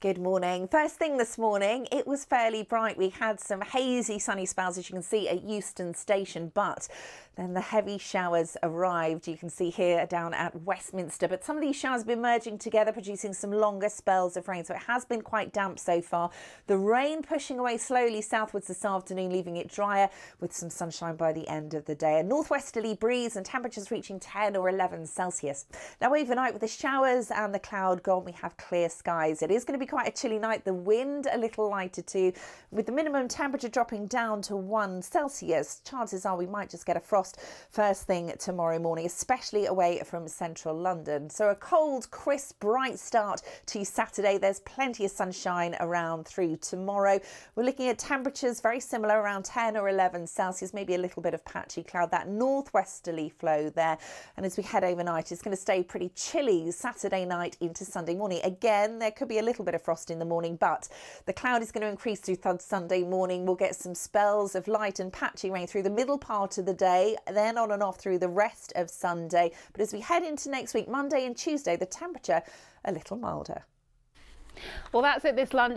Good morning. First thing this morning, it was fairly bright. We had some hazy sunny spells, as you can see, at Euston Station, but then the heavy showers arrived. You can see here down at Westminster, but some of these showers have been merging together, producing some longer spells of rain. So it has been quite damp so far. The rain pushing away slowly southwards this afternoon, leaving it drier with some sunshine by the end of the day. A northwesterly breeze and temperatures reaching 10 or 11 Celsius. Now, overnight with the showers and the cloud gone, we have clear skies. It is going to be quite a chilly night. The wind a little lighter too, with the minimum temperature dropping down to one Celsius. Chances are we might just get a frost first thing tomorrow morning, especially away from central London. So a cold, crisp, bright start to Saturday. There's plenty of sunshine around through tomorrow. We're looking at temperatures very similar, around 10 or 11 Celsius, maybe a little bit of patchy cloud, that northwesterly flow there. And as we head overnight, it's going to stay pretty chilly Saturday night into Sunday morning. Again, there could be a little bit of frost in the morning, but the cloud is going to increase through Sunday morning. We'll get some spells of light and patchy rain through the middle part of the day, then on and off through the rest of Sunday. But as we head into next week, Monday and Tuesday, the temperature a little milder. Well, that's it this lunch.